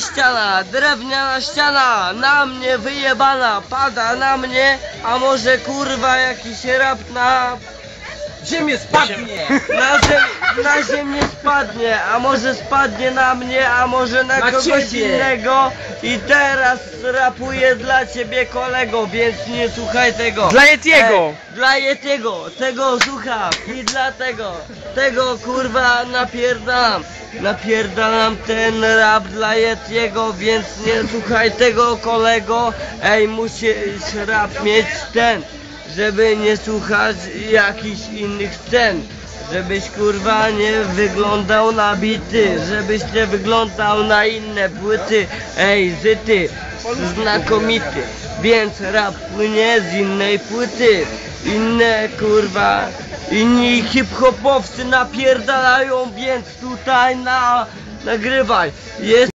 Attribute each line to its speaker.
Speaker 1: Ściana, drewniana ściana, na mnie wyjebana, pada na mnie, a może kurwa jakiś rap na
Speaker 2: Ziemię spadnie!
Speaker 1: na, ziem, na ziemię spadnie, a może spadnie na mnie, a może na,
Speaker 2: Na
Speaker 1: kogoś
Speaker 2: ciebie.
Speaker 1: innego i teraz rapuję dla ciebie kolego, więc nie słuchaj tego.
Speaker 3: Dla Yetiego.
Speaker 1: Ej, dla Yetiego, tego słucham i dlatego, tego kurwa napierdalam. Napierdalam ten rap dla Yetiego, więc nie słuchaj tego kolego. Ej, musisz rap mieć ten, żeby nie słuchać jakichś innych scen. Żebyś kurwa nie wyglądał na bity, żebyś nie wyglądał na inne płyty. Ej, zyty, znakomity, więc rap płynie z innej płyty. Inne kurwa, inni hip-hopowcy napierdalają, więc tutaj na nagrywaj. Jest